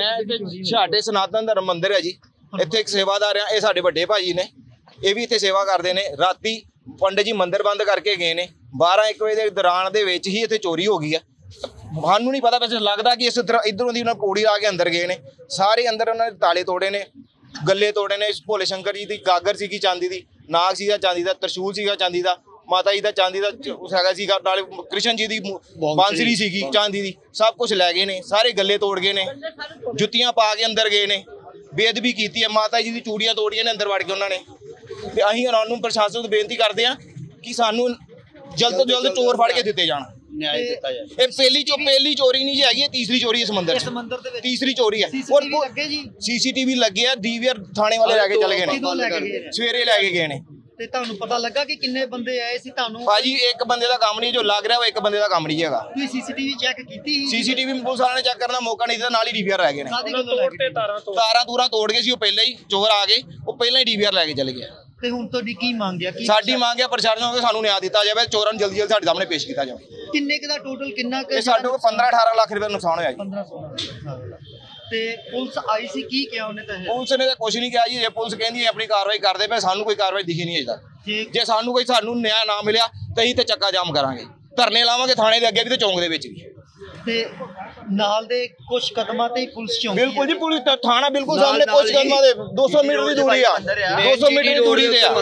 ਮੈਂ ਇੱਥੇ ਛਾਟੇ ਸਨਾਤਨ ਧਰਮ ਮੰਦਿਰ ਹੈ ਜੀ। ਇੱਥੇ ਇੱਕ ਸੇਵਾਦਾਰ ਆ ਇਹ ਸਾਡੇ ਵੱਡੇ ਭਾਜੀ ਨੇ। ਇਹ ਵੀ ਇੱਥੇ ਸੇਵਾ ਕਰਦੇ ਨੇ। ਰਾਤੀ ਪੰਡਿਤ ਜੀ ਮੰਦਿਰ ਬੰਦ ਕਰਕੇ ਗਏ ਨੇ। 12 1 ਵਜੇ ਦੇ ਦੌਰਾਨ ਦੇ ਵਿੱਚ ਹੀ ਇੱਥੇ ਚੋਰੀ ਹੋ ਗਈ ਆ। ਸਾਨੂੰ ਨਹੀਂ ਪਤਾ ਵੈਸੇ ਲੱਗਦਾ ਕਿ ਇਸ ਤਰ੍ਹਾਂ ਇਧਰੋਂ ਦੀ ਉਹਨਾਂ ਪੌੜੀ ਲਾ ਕੇ ਅੰਦਰ ਗਏ ਨੇ। ਸਾਰੇ ਅੰਦਰ ਉਹਨਾਂ ਦੇ ਤਾਲੇ ਤੋੜੇ ਨੇ ਗੱਲੇ ਤੋੜੇ ਨੇ। ਭੋਲੇ ਸ਼ੰਕਰ ਜੀ ਦੀ ਗਾਗਰ ਸੀਗੀ ਚਾਂਦੀ ਦੀ ਨਾਗ ਸੀਗਾ ਚਾਂਦੀ ਦਾ ਤਰਸ਼ੂਲ ਸੀਗਾ ਚਾਂਦੀ ਦਾ। ਮਾਤਾ ਜੀ ਦਾ ਚਾਂਦੀ ਦਾ ਚ- ਉਸ ਹੈਗਾ ਸੀਗਾ ਨਾਲੇ ਕ੍ਰਿਸ਼ਨ ਜੀ ਦੀ ਮੂ- ਬਾਂਸਰੀ ਸੀਗੀ ਚਾਂਦੀ ਦੀ। ਸਭ ਕੁਝ ਲੈ ਗਏ ਨੇ ਸਾਰੇ ਗੱਲੇ ਤੋੜ ਗਏ ਨੇ ਜੁੱਤੀਆਂ ਪਾ ਕੇ ਅੰਦਰ ਗਏ ਨੇ। ਬੇਅਦਬੀ ਕੀਤੀ ਹੈ ਮਾਤਾ ਜੀ ਦੀ ਚੂੜੀਆਂ ਤੋੜੀਆਂ ਨੇ ਅੰਦਰ ਵੜ ਕੇ ਉਹਨਾਂ ਨੇ। ਤੇ ਅਸੀਂ ਉਹਨਾਂ ਨੂੰ ਪ੍ਰਸ਼ਾਸਨ ਨੂੰ ਬੇਨਤੀ ਕਰਦੇ ਹਾਂ ਕਿ ਸਾਨੂੰ ਜਲਦ ਤੋਂ ਜਲਦ ਚੋਰ ਫੜ ਕੇ ਦਿੱਤੇ ਜਾਣ। ਨਿਆਂ ਦਿੱਤਾ ਜਾਏ। ਇਹ ਪਹਿਲੀ ਚੋ ਪਹਿਲੀ ਚੋਰੀ ਨਹੀਂ ਜੀ ਹੈਗੀ ਇਹ ਤੀਸਰੀ ਚੋਰੀ ਇਸ ਮੰਦਿਰ ਇਸ 'ਚ। ਮੰਦਿਰ ਦੇ ਵਿੱਚ। ਤੀਸਰੀ ਚੋਰੀ ਹੈ। ਸੀਸੀਟੀਵੀ ਲੱਗੇ ਜੀ। ਸੀਸੀਟੀਵੀ ਲੱਗੇ ਆ ਡੀਵੀਆਰ ਥਾਣੇ ਵਾਲੇ ਲੈ ਕੇ ਚਲੇ ਗਏ ਨੇ? ਸਵੇਰੇ ਲੈ ਕੇ ਗਏ ਨੇ। ਤੇ ਤੁਹਾਨੂੰ ਪਤਾ ਲੱਗਾ ਕਿ ਕਿੰਨੇ ਬੰਦੇ ਆਏ ਸੀ ਤੁਹਾਨੂੰ? ਭਾਜੀ ਇੱਕ ਬੰਦੇ ਦਾ ਕੰਮ ਨਹੀਂ ਜੋ ਲੱਗ ਰਿਹਾ ਉਹ ਇੱਕ ਬੰਦੇ ਦਾ ਕੰਮ ਨਹੀਂ ਹੈਗਾ। ਤੁਸੀਂ ਸੀਸੀਟੀਵੀ ਚੈੱਕ ਕੀਤੀ ਸੀ? ਸੀਸੀਟੀਵੀ ਪੁਲਿਸ ਵਾਲਿਆਂ ਨੇ ਚੈੱਕ ਕਰਨ ਦਾ ਮੌਕਾ ਨਹੀਂ ਦਿੱਤਾ ਨਾਲ ਹੀ ਡੀਵੀਆਰ ਰਹਿ ਗਏ ਨੇ। ਲੈ? ਤਾਰਾਂ ਤੂਰਾਂ ਤੋੜ ਗਏ ਸੀ ਉਹ ਪਹਿਲਾਂ ਹੀ ਚੋਰ ਆ ਗਏ ਉਹ ਪਹਿਲਾਂ ਹੀ ਡੀਵੀਆਰ ਲੈ ਕੇ ਚਲੇ ਗਏ। ਤੇ ਹੁਣ ਤੁਹਾਡੀ ਕੀ ਮੰਗ ਆ? ਕੀ ਸਾਡੀ ਮੰਗ ਹੈ ਪ੍ਰਸ਼ਾਸਨ ਨੂੰ ਕਿ ਸਾਨੂੰ ਨਿਆਂ ਦਿੱਤਾ ਜਾਵੇ ਚੋਰਾਂ ਨੂੰ ਜਲਦੀ ਜਲਦੀ ਸਾਡੇ ਸਾਹਮਣੇ ਪੇਸ਼ ਕੀਤਾ ਜਾਵੇ। ਕਿੰਨੇ ਕੁ ਦਾ ਟੋਟਲ ਕਿੰਨਾ ਕੁ ਸਾਡੇ ਕੋਲ 15 18 ਲੱਖ ਰੁਪਏ ਦਾ ਨੁਕਸਾਨ ਹੋਇਆ ਜੀ। 15 16 ਤੇ ਪੁਲਿਸ ਆਈ ਸੀ ਕੀ ਕਿਹਾ ਉਹਨੇ ਤਾਂ? ਪੁਲਿਸ ਨੇ ਤਾਂ ਕੁਝ ਨਹੀਂ ਕਿਹਾ ਜੀ ਜੇ ਪੁਲਿਸ ਕਹਿੰਦੀ ਹੈ ਆਪਣੀ ਕਾਰਵਾਈ ਕਰਦੇ ਪਏ ਸਾਨੂੰ ਕੋਈ ਕਾਰਵਾਈ ਦਿਖੀ ਨਹੀਂ ਅਜੇ ਤੱਕ। ਠੀਕ। ਜੇ ਸਾਨੂੰ ਕੋਈ ਸਾਨੂੰ ਨਿਆਂ ਨਾ ਮਿਲਿਆ ਤਾਂ ਅਸੀਂ ਤੇ ਚੱਕਾ ਜਾਮ ਕਰਾਂਗੇ। ਧਰਨੇ ਲਾਵਾਂਗੇ ਥਾਣੇ ਦੇ ਅੱਗੇ ਵੀ ਤੇ ਚੌਂਕ ਦੇ ਵਿੱਚ ਵੀ। ਤੇ ਨਾਲ ਦੇ ਕੁਝ ਕਦਮਾਂ ਤੇ ਹੀ ਪੁਲਿਸ ਚੌਂਕੀ ਬਿਲਕੁਲ ਜੀ। ਪੁਲਿਸ ਤਾਂ ਥਾਣਾ ਬਿਲਕੁਲ ਨਾਲ- ਸਾਹਮਣੇ ਨਾਲ ਕਰਮਾ ਦੇ। 200 ਮੀਟਰ ਦੀ ਦੂਰੀ ਆ। 200 ਮੀਟਰ ਦੀ ਦੂਰੀ ਤੇ ਆ।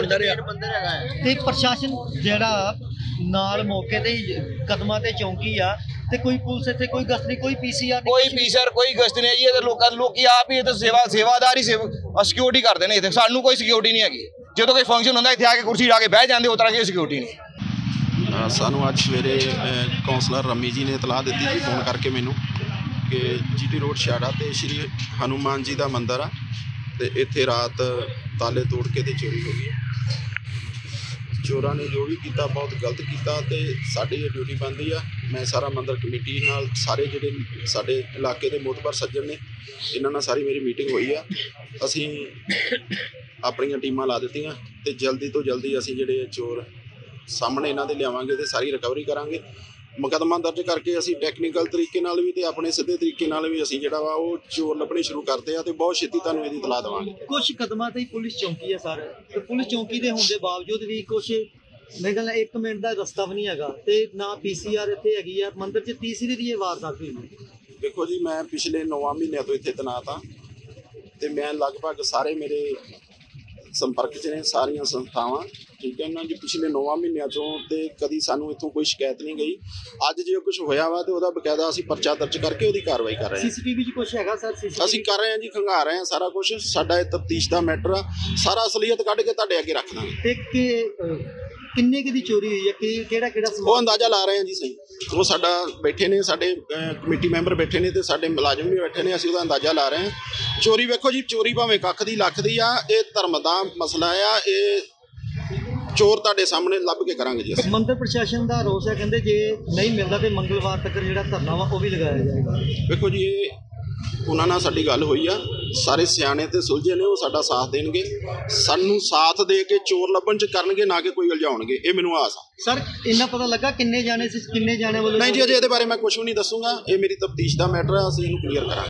ਹੈ ਤੇ ਪ੍ਰਸ਼ਾਸਨ ਜਿਹੜਾ ਨਾਲ ਮੌਕੇ ਤੇ ਹੀ ਕਦਮਾਂ ਤੇ ਚੌਂਕੀ ਆ ਤੇ ਕੋਈ ਪੁਲਿਸ ਇੱਥੇ ਕੋਈ ਗਸ਼ਤ ਨਹੀਂ ਕੋਈ ਪੀਸੀਆਰ ਕੋਈ ਪੀਸਰ ਕੋਈ ਗਸ਼ਤ ਨਹੀਂ ਹੈ ਜੀ ਇਹ ਤਾਂ ਲੋਕਾਂ ਲੋਕੀ ਆਪ ਹੀ ਇਹ ਤਾਂ ਸੇਵਾ ਸੇਵਾਦਾਰ ਹੀ ਸਿਕਿਉਰਿਟੀ ਕਰਦੇ ਨੇ ਇੱਥੇ। ਸਾਨੂੰ ਕੋਈ ਸਿਕਿਉਰਿਟੀ ਨਹੀਂ ਹੈਗੀ। ਜਦੋਂ ਕੋਈ ਫੰਕਸ਼ਨ ਹੁੰਦਾ ਇੱਥੇ ਆ ਕੇ ਕੁਰਸੀ ਢਾ ਕੇ ਬਹਿ ਜਾਂਦੇ ਉਸ ਤਰ੍ਹਾਂ ਦੀ ਸਿਕਿਉਰਿਟੀ ਨਹੀਂ। ਸਾਨੂੰ ਅੱਜ ਸਵੇਰੇ ਅ, ਕੌਂਸਲਰ ਰਮੀ ਜੀ ਨੇ ਇਤਲਾਹ ਦਿੱਤੀ ਜੀ ਫੋਨ ਕਰਕੇ ਮੈਨੂੰ ਕਿ ਜੀਟੀ ਰੋਡ ਛਾੜਾ ਤੇ ਸ਼੍ਰੀ ਹਨੂਮਾਨ ਜੀ ਦਾ ਮੰਦਿਰ ਆ ਤੇ ਇੱਥੇ ਰਾਤ ਤਾਲੇ ਤੋੜ ਕੇ ਤੇ ਚੋਰੀ ਹੋ ਗਈ ਚੋਰਾਂ ਨੇ ਜੋ ਵੀ ਕੀਤਾ, ਬਹੁਤ ਗਲਤ ਕੀਤਾ ਤੇ ਸਾਡੀ ਇਹ ਡਿਊਟੀ ਬਣਦੀ ਆ। ਮੈਂ ਸਾਰਾ ਮੰਦਰ ਕਮੇਟੀ ਨਾਲ ਸਾਰੇ ਜਿਹੜੇ ਸਾਡੇ ਇਲਾਕੇ ਦੇ ਮੋਤਬਰ ਸੱਜਣ ਨੇ, ਇਹਨਾਂ ਨਾਲ ਸਾਰੀ ਮੇਰੀ ਮੀਟਿੰਗ ਹੋਈ ਆ। ਅਸੀਂ ਆਪਣੀਆਂ ਟੀਮਾਂ ਲਾ ਦਿੱਤੀਆਂ ਤੇ ਜਲਦੀ ਤੋਂ ਜਲਦੀ ਅਸੀਂ ਜਿਹੜੇ ਚੋਰ ਸਾਹਮਣੇ ਇਹਨਾਂ ਦੇ ਲਿਆਵਾਂਗੇ ਤੇ ਸਾਰੀ ਰਿਕਵਰੀ ਕਰਾਂਗੇ। ਮੁਕੱਦਮਾ ਦਰਜ ਕਰਕੇ ਅਸੀਂ ਟੈਕਨੀਕਲ ਤਰੀਕੇ ਨਾਲ ਵੀ ਤੇ ਆਪਣੇ ਸਿੱਧੇ ਤਰੀਕੇ ਨਾਲ ਵੀ ਅਸੀਂ ਜਿਹੜਾ ਵਾ ਉਹ ਚੋਰ ਲੱਭਣੇ ਸ਼ੁਰੂ ਕਰਤੇ ਆ ਤੇ ਬਹੁਤ ਛੇਤੀ ਤੁਹਾਨੂੰ ਇਹਦੀ ਇਤਲਾਹ ਦੇਵਾਂਗੇ ਕੁਝ ਕਦਮਾਂ ਤੇ ਹੀ ਪੁਲਿਸ ਚੌਂਕੀ ਆ ਸਰ ਤੇ ਪੁਲਿਸ ਚੌਂਕੀ ਦੇ ਹੋਣ ਦੇ ਬਾਵਜੂਦ ਵੀ ਕੁਝ ਮੇਰੇ ਖਿਆਲ ਨਾਲ 1 ਮਿੰਟ ਦਾ ਰਸਤਾ ਵੀ ਨਹੀਂ ਹੈਗਾ ਤੇ ਨਾ ਪੀਸੀਆਰ ਇੱਥੇ ਹੈਗੀ ਆ ਮੰਦਿਰ 'ਚ ਤੀਸਰੀ ਦੀ ਇਹ ਵਾਰਦਾਤ ਹੋਈ ਹੈ। ਦੇਖੋ ਜੀ ਮੈਂ ਪਿਛਲੇ 9 ਮਹੀਨਿਆਂ ਤੋਂ ਇੱਥੇ ਤੈਨਾਤ ਹਾਂ ਤੇ ਮੈਂ ਲਗਭਗ ਸਾਰੇ ਮੇਰੇ ਸੰਪਰਕ 'ਚ ਨੇ ਸਾਰੀਆਂ ਸੰਸਥਾਵਾਂ ਠੀਕ ਹੈ ਨਾ ਜੀ ਪਿਛਲੇ 9 ਮਹੀਨਿਆਂ ਤੋਂ ਤੇ ਕਦੀ ਸਾਨੂੰ ਇੱਥੋਂ ਕੋਈ ਸ਼ਿਕਾਇਤ ਨਹੀਂ ਗਈ। ਅੱਜ ਜੇ ਕੁਝ ਹੋਇਆ ਵਾ ਤੇ ਉਹਦਾ ਬਕਾਇਦਾ ਅਸੀਂ ਪਰਚਾ ਦਰਜ ਕਰਕੇ ਉਹਦੀ ਕਾਰਵਾਈ ਕਰ ਰਹੇ ਹਾਂ। ਸੀਸੀਟੀਵੀ 'ਚ ਕੁਝ ਹੈਗਾ ਸਰ? ਸੀਸੀਟੀਵੀ? ਅਸੀਂ ਕਰ ਰਹੇ ਹਾਂ ਜੀ ਖੰਗਾ ਰਹੇ ਹਾਂ ਸਾਰਾ ਕੁਝ ਸਾਡਾ ਇਹ ਤਫਤੀਸ਼ ਦਾ ਮੈਟਰ ਆ। ਸਾਰਾ ਅਸਲੀਅਤ ਕੱਢ ਕੇ ਤੁਹਾਡੇ ਅੱਗੇ ਰੱਖ ਦਾਂਗੇ। ਤੇ ਕਿ ਕਿੰਨੇ ਕੁ ਦੀ ਚੋਰੀ ਹੋਈ ਹੈ? ਕਿ ਕਿਹੜਾ ਕਿਹੜਾ ਉਹ ਅੰਦਾਜ਼ਾ ਲਾ ਰਹੇ ਹਾਂ ਜੀ ਸਹੀ। ਉਹ ਸਾਡਾ ਬੈਠੇ ਨੇ ਸਾਡੇ ਕਮੇਟੀ ਮੈਂਬਰ ਬੈਠੇ ਨੇ ਤੇ ਸਾਡੇ ਮੁਲਾਜ਼ਮ ਵੀ ਬੈਠੇ ਨੇ ਅਸੀਂ ਉਹਦਾ ਅੰਦਾਜ਼ਾ ਲਾ ਰਹੇ ਹਾਂ। ਚੋਰੀ ਵੇਖੋ ਜੀ ਚੋਰੀ ਭਾਵੇਂ ਕੱਖ ਦੀ ਲੱਖ ਦੀ ਆ ਇਹ ਧਰਮ ਦਾ ਮਸਲਾ ਆ ਇਹ ਚੋਰ ਤੁਹਾਡੇ ਸਾਹਮਣੇ ਲੱਭ ਕੇ ਕਰਾਂਗੇ ਜੀ ਅਸੀਂ। ਮੰਦਿਰ ਪ੍ਰਸ਼ਾਸਨ ਦਾ ਰੋਸ ਹੈ ਕਹਿੰਦੇ ਜੇ ਨਹੀਂ ਮਿਲਦਾ ਤੇ ਮੰਗਲਵਾਰ ਤੱਕ ਜਿਹੜਾ ਧਰਨਾ ਵਾ ਉਹ ਵੀ ਲਗਾਇਆ ਜਾਏਗਾ। ਵੇਖੋ ਜੀ ਇਹ ਉਹਨਾਂ ਨਾਲ ਸਾਡੀ ਗੱਲ ਹੋਈ ਆ। ਸਾਰੇ ਸਿਆਣੇ ਤੇ ਸੁਲਝੇ ਨੇ ਉਹ ਸਾਡਾ ਸਾਥ ਦੇਣਗੇ। ਸਾਨੂੰ ਸਾਥ ਦੇ ਕੇ ਚੋਰ ਲੱਭਣ ਚ ਕਰਨਗੇ ਨਾ ਕਿ ਕੋਈ ਉਲਝਾਉਣਗੇ। ਇਹ ਮੈਨੂੰ ਆਸ ਆ। ਸਰ ਇੰਨਾ ਪਤਾ ਲੱਗਾ ਕਿੰਨੇ ਜਾਣੇ ਸੀ ਕਿੰਨੇ ਜਾਣੇ ਵੱਲੋਂ ਨਹੀਂ ਜੀ ਅਜੇ ਇਹਦੇ ਬਾਰੇ ਮੈਂ ਕੁਝ ਵੀ ਨਹੀਂ ਦੱਸੂਗਾ। ਇਹ ਮੇਰੀ ਤਫਤੀਸ਼ ਦਾ ਮੈਟਰ ਆ ਅਸੀਂ ਇਹਨੂੰ ਕਲੀਅਰ ਕਰਾਂਗੇ।